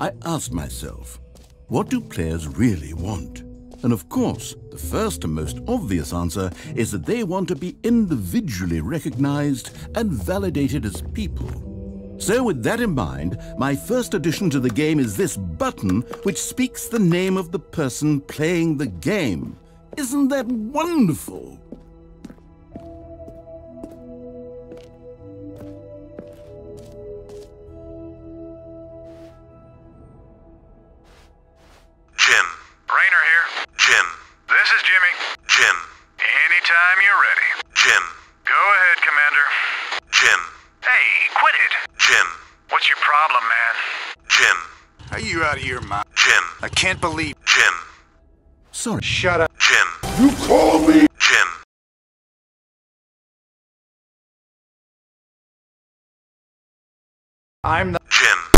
I asked myself, what do players really want? And of course, the first and most obvious answer is that they want to be individually recognized and validated as people. So with that in mind, my first addition to the game is this button which speaks the name of the person playing the game. Isn't that wonderful? Anytime you're ready. Jim. Go ahead, Commander. Jim. Hey, quit it. Jim. What's your problem, man? Jim. Are you out of your mind? Jim. I can't believe. Jim. Sorry. Shut up. Jim. You call me? Jim. I'm the. Jim.